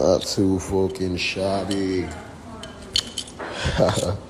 Not too fucking shabby.